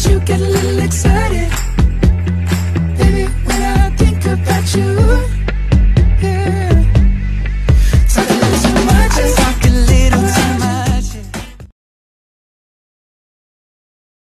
you get a little excited.